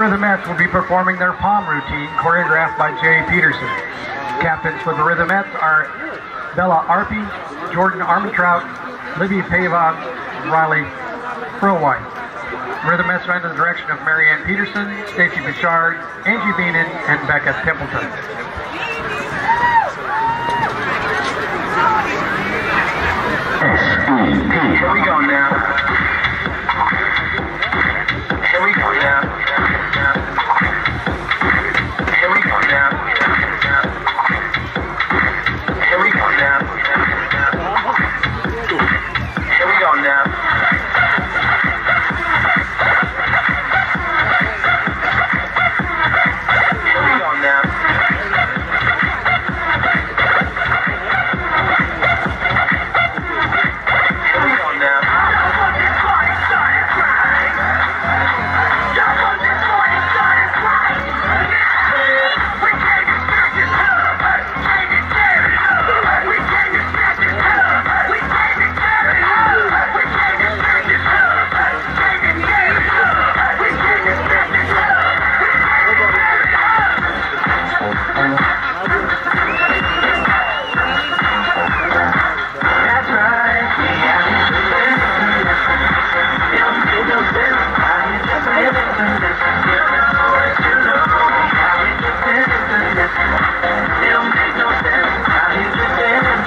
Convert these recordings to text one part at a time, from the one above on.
Rhythmettes will be performing their pom routine choreographed by Jay Peterson. Captains for the Rhythmettes are Bella Arpey, Jordan Armentrout, Libby Pavon, Riley Frowine. Rhythmettes are under the direction of Marianne Peterson, Stacy Bouchard, Angie Beenan, and Becca Templeton.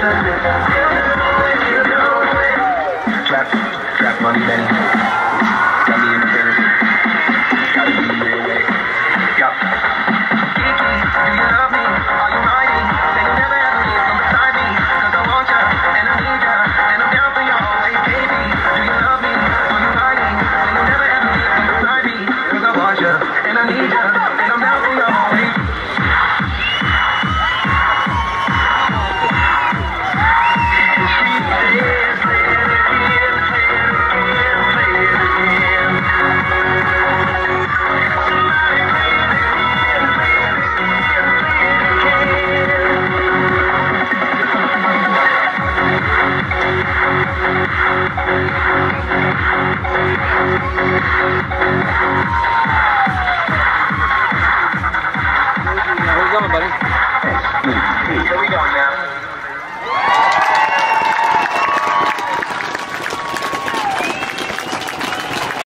Música Here we go now.